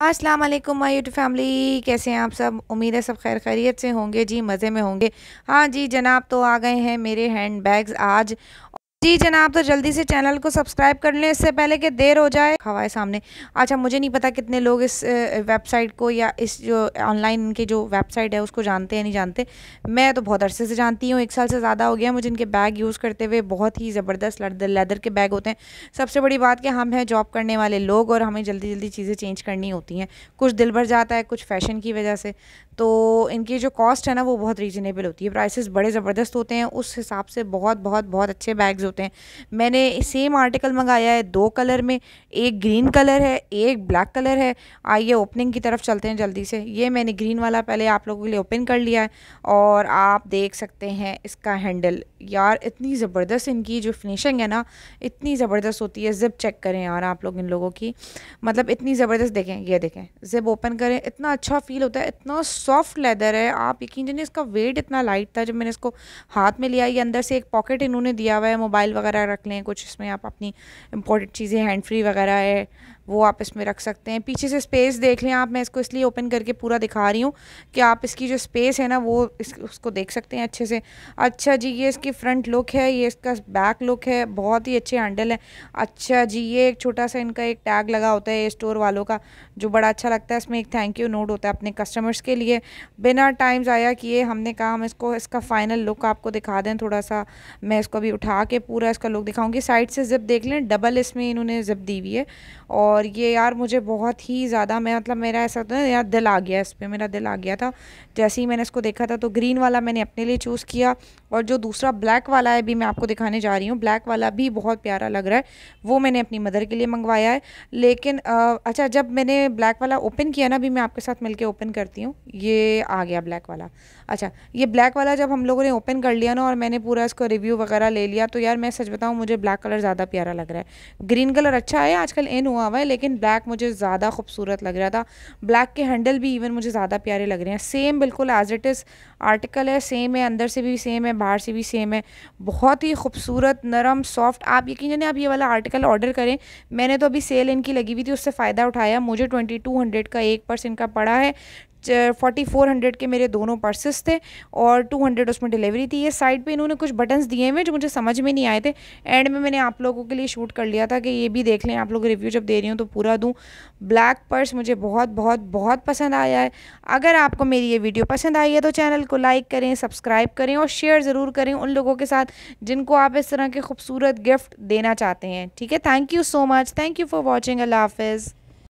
अस्सलाम वालेकुम, my YouTube family. कैसे हैं आप सब? उम्मीद है सब खैर खैरियत से होंगे। जी, मज़े में होंगे। हाँ जी, जनाब तो आ गए हैं मेरे हैंड बैग्स आज। जी जनाब तो जल्दी से चैनल को सब्सक्राइब कर लें। इससे पहले कि देर हो जाए हवाए सामने। अच्छा मुझे नहीं पता कितने लोग इस वेबसाइट को या इस जो ऑनलाइन की जो वेबसाइट है, उसको जानते हैं नहीं जानते। मैं तो बहुत अरसे से जानती हूँ, एक साल से ज़्यादा हो गया मुझे इनके बैग यूज़ करते हुए। बहुत ही ज़बरदस्त लेदर के बैग होते हैं। सबसे बड़ी बात कि हम हैं जॉब करने वाले लोग और हमें जल्दी जल्दी चीज़ें चेंज करनी होती हैं। कुछ दिल भर जाता है, कुछ फ़ैशन की वजह से। तो इनकी जो कॉस्ट है ना, वो बहुत रीजनेबल होती है। प्राइसेस बड़े ज़बरदस्त होते हैं, उस हिसाब से बहुत बहुत बहुत अच्छे बैग्स होते हैं। मैंने सेम आर्टिकल मंगाया है, दो कलर में, एक ग्रीन कलर है, एक ब्लैक कलर है। आइए ओपनिंग की तरफ़ चलते हैं जल्दी से। ये मैंने ग्रीन वाला पहले आप लोगों के लिए ओपन कर लिया है और आप देख सकते हैं इसका हैंडल यार, इतनी ज़बरदस्त इनकी जो फिनिशिंग है ना, इतनी ज़बरदस्त होती है। ज़िप चेक करें यार आप लोग इन लोगों की। मतलब इतनी ज़बरदस्त देखें, ये देखें। ज़िप ओपन करें, इतना अच्छा फील होता है, इतना सॉफ्ट लेदर है। आप यकीन जानिए इसका वेट इतना लाइट था, जब मैंने इसको हाथ में लिया, ये अंदर से एक पॉकेट इन्होंने दिया हुआ है मोबाइल वगैरह रख लें, कुछ इसमें आप अपनी इंपॉर्टेंट चीज़ें हैंड फ्री वगैरह है वो आप इसमें रख सकते हैं। पीछे से स्पेस देख लें आप, मैं इसको इसलिए ओपन करके पूरा दिखा रही हूँ कि आप इसकी जो स्पेस है ना, वो इस, उसको देख सकते हैं अच्छे से। अच्छा जी, ये इसकी फ्रंट लुक है, ये इसका बैक लुक है, बहुत ही अच्छे हैंडल है। अच्छा जी, ये एक छोटा सा इनका एक टैग लगा होता है स्टोर वालों का, जो बड़ा अच्छा लगता है, इसमें एक थैंक यू नोट होता है अपने कस्टमर्स के लिए। बिना टाइम ज़ाया किए हमने कहा, हम इसको, इसका फ़ाइनल लुक आपको दिखा दें थोड़ा सा। मैं इसको अभी उठा के पूरा इसका लुक दिखाऊँगी। साइड से ज़िप देख लें डबल इसमें इन्होंने ज़िप दी हुई है। और ये यार मुझे बहुत ही ज़्यादा मैं मतलब मेरा ऐसा था यार दिल आ गया इस पर मेरा दिल आ गया था। जैसे ही मैंने इसको देखा था तो ग्रीन वाला मैंने अपने लिए चूज़ किया और जो दूसरा ब्लैक वाला है भी मैं आपको दिखाने जा रही हूँ ब्लैक वाला भी बहुत प्यारा लग रहा है वो मैंने अपनी मदर के लिए मंगवाया है। लेकिन आ, अच्छा जब मैंने ब्लैक वाला ओपन किया ना अभी मैं आपके साथ मिलकर ओपन करती हूँ ये आ गया ब्लैक वाला। अच्छा ये ब्लैक वाला जब हम लोगों ने ओपन कर लिया ना और मैंने पूरा इसको रिव्यू वगैरह ले लिया तो यार मैं सच बताऊँ मुझे ब्लैक कलर ज़्यादा प्यारा लग रहा है। ग्रीन कलर अच्छा है आजकल इन हुआ हुआ है लेकिन ब्लैक मुझे ज़्यादा खूबसूरत लग रहा था। ब्लैक के हैंडल भी इवन मुझे ज़्यादा प्यारे लग रहे हैं। सेम बिल्कुल एज इट इज़ आर्टिकल है सेम है, अंदर से भी सेम है, बाहर से भी सेम है। बहुत ही खूबसूरत, नरम सॉफ्ट आप यकीन जाने आप ये वाला आर्टिकल ऑर्डर करें। मैंने तो अभी सेल इनकी लगी हुई थी, उससे फ़ायदा उठाया। मुझे ट्वेंटी टू हंड्रेड का एक का पड़ा है। फोर्टी फोर हंड्रेड के मेरे दोनों पर्सेस थे और टू हंड्रेड उसमें डिलीवरी थी। ये साइड पे इन्होंने कुछ बटन्स दिए हुए जो मुझे समझ में नहीं आए थे। एंड में मैंने आप लोगों के लिए शूट कर लिया था कि ये भी देख लें, आप लोग रिव्यू जब दे रही हूँ तो पूरा दूँ। ब्लैक पर्स मुझे बहुत बहुत बहुत पसंद आया है। अगर आपको मेरी ये वीडियो पसंद आई है तो चैनल को लाइक करें सब्सक्राइब करें और शेयर ज़रूर करें उन लोगों के साथ जिनको आप इस तरह के खूबसूरत गिफ्ट देना चाहते हैं। ठीक है? Thank you so much thank you for watching अल्लाह हाफिज़।